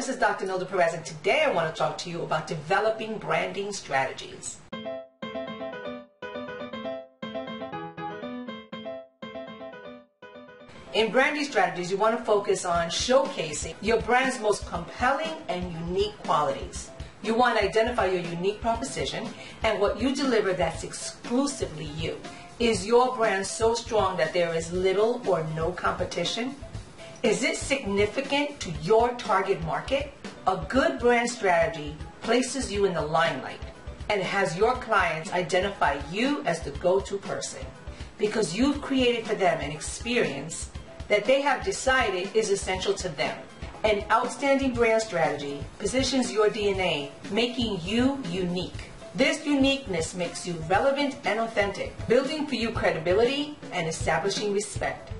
this is Dr. Nilda Perez, and today I want to talk to you about developing branding strategies. In branding strategies, you want to focus on showcasing your brand's most compelling and unique qualities. You want to identify your unique proposition and what you deliver that's exclusively you. Is your brand so strong that there is little or no competition? Is it significant to your target market? A good brand strategy places you in the limelight and has your clients identify you as the go to person because you've created for them an experience that they have decided is essential to them. An outstanding brand strategy positions your DNA, making you unique. This uniqueness makes you relevant and authentic, building for you credibility and establishing respect.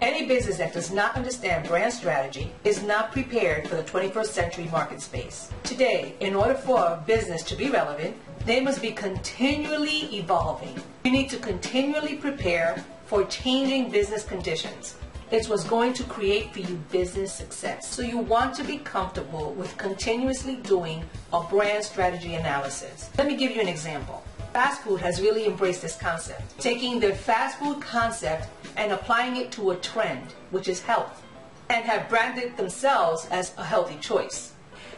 Any business that does not understand brand strategy is not prepared for the 21st century market space. Today, in order for a business to be relevant, they must be continually evolving. You need to continually prepare for changing business conditions. It's what's going to create for you business success. So you want to be comfortable with continuously doing a brand strategy analysis. Let me give you an example. Fast food has really embraced this concept, taking the fast food concept and applying it to a trend, which is health, and have branded themselves as a healthy choice.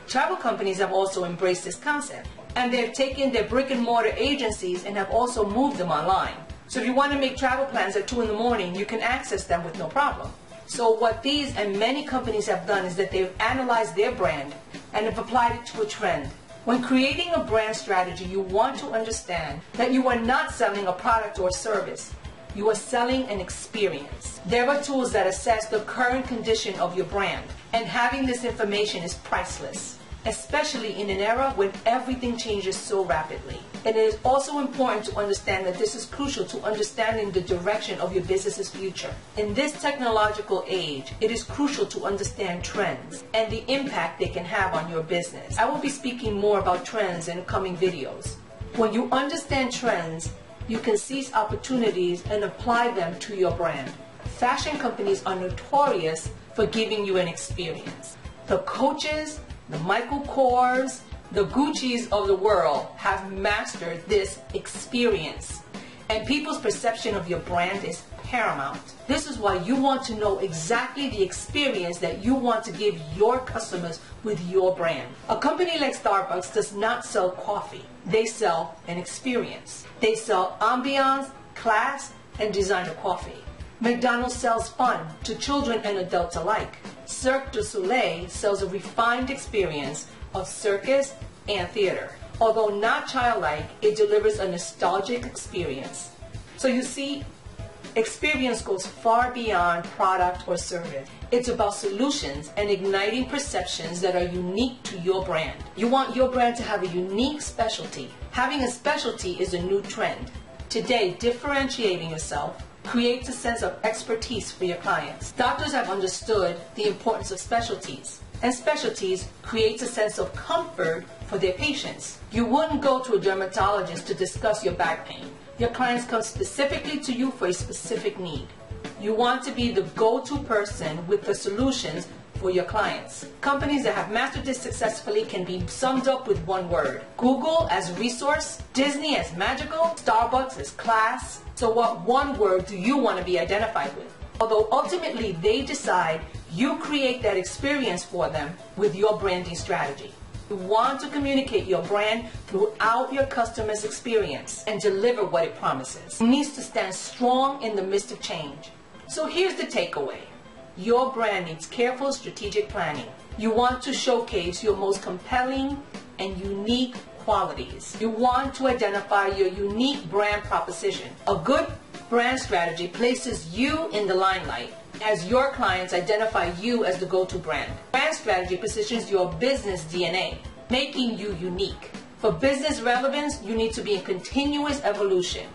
Travel companies have also embraced this concept, and they've taken their brick and mortar agencies and have also moved them online. So if you want to make travel plans at 2 in the morning, you can access them with no problem. So what these and many companies have done is that they've analyzed their brand and have applied it to a trend. When creating a brand strategy, you want to understand that you are not selling a product or service. You are selling an experience. There are tools that assess the current condition of your brand, and having this information is priceless especially in an era when everything changes so rapidly. And it is also important to understand that this is crucial to understanding the direction of your business's future. In this technological age, it is crucial to understand trends and the impact they can have on your business. I will be speaking more about trends in coming videos. When you understand trends, you can seize opportunities and apply them to your brand. Fashion companies are notorious for giving you an experience. The coaches, the Michael Kors, the Gucci's of the world have mastered this experience. And people's perception of your brand is paramount. This is why you want to know exactly the experience that you want to give your customers with your brand. A company like Starbucks does not sell coffee, they sell an experience. They sell ambiance, class, and designer coffee. McDonald's sells fun to children and adults alike. Cirque du Soleil sells a refined experience of circus and theater. Although not childlike, it delivers a nostalgic experience. So you see, experience goes far beyond product or service. It's about solutions and igniting perceptions that are unique to your brand. You want your brand to have a unique specialty. Having a specialty is a new trend. Today, differentiating yourself creates a sense of expertise for your clients. Doctors have understood the importance of specialties, and specialties creates a sense of comfort for their patients. You wouldn't go to a dermatologist to discuss your back pain. Your clients come specifically to you for a specific need. You want to be the go-to person with the solutions for your clients. Companies that have mastered this successfully can be summed up with one word. Google as resource, Disney as magical, Starbucks as class. So what one word do you want to be identified with? Although ultimately they decide, you create that experience for them with your branding strategy. You want to communicate your brand throughout your customer's experience and deliver what it promises. It needs to stand strong in the midst of change. So here's the takeaway. Your brand needs careful strategic planning. You want to showcase your most compelling and unique qualities. You want to identify your unique brand proposition. A good brand strategy places you in the limelight as your clients identify you as the go-to brand. Brand strategy positions your business DNA, making you unique. For business relevance, you need to be in continuous evolution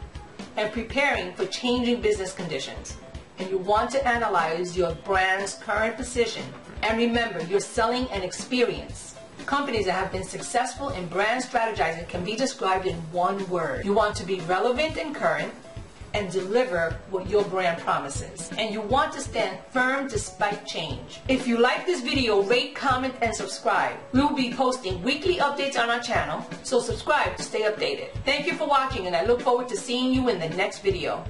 and preparing for changing business conditions and you want to analyze your brand's current position. And remember, you're selling an experience. Companies that have been successful in brand strategizing can be described in one word. You want to be relevant and current. and deliver what your brand promises. And you want to stand firm despite change. If you like this video, rate, comment, and subscribe. We will be posting weekly updates on our channel, so subscribe to stay updated. Thank you for watching, and I look forward to seeing you in the next video.